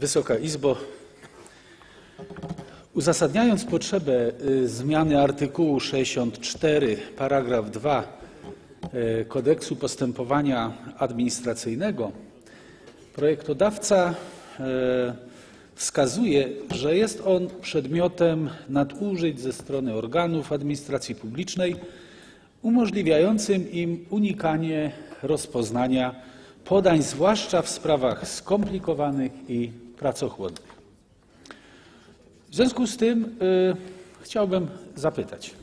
Wysoka Izbo, uzasadniając potrzebę y, zmiany artykułu 64 paragraf 2 y, Kodeksu postępowania administracyjnego, projektodawca y, wskazuje, że jest on przedmiotem nadużyć ze strony organów administracji publicznej, umożliwiającym im unikanie rozpoznania podań, zwłaszcza w sprawach skomplikowanych i pracochłonnych. W związku z tym y, chciałbym zapytać,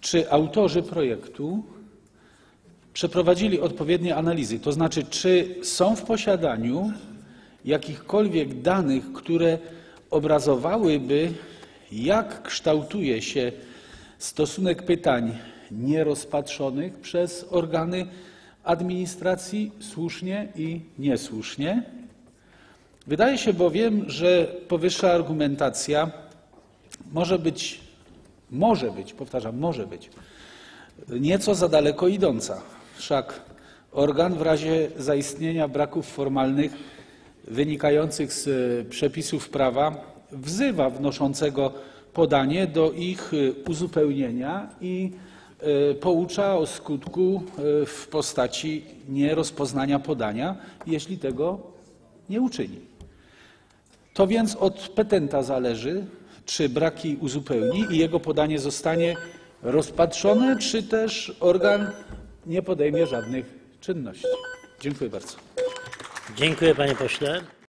czy autorzy projektu przeprowadzili odpowiednie analizy, to znaczy, czy są w posiadaniu jakichkolwiek danych, które obrazowałyby, jak kształtuje się stosunek pytań nierozpatrzonych przez organy administracji słusznie i niesłusznie. Wydaje się bowiem, że powyższa argumentacja może być, może być, powtarzam, może być nieco za daleko idąca. Wszak organ w razie zaistnienia braków formalnych wynikających z e, przepisów prawa wzywa wnoszącego podanie do ich e, uzupełnienia i e, poucza o skutku w postaci nierozpoznania podania, jeśli tego nie uczyni. To więc od petenta zależy, czy braki uzupełni i jego podanie zostanie rozpatrzone, czy też organ nie podejmie żadnych czynności. Dziękuję bardzo. Dziękuję panie pośle.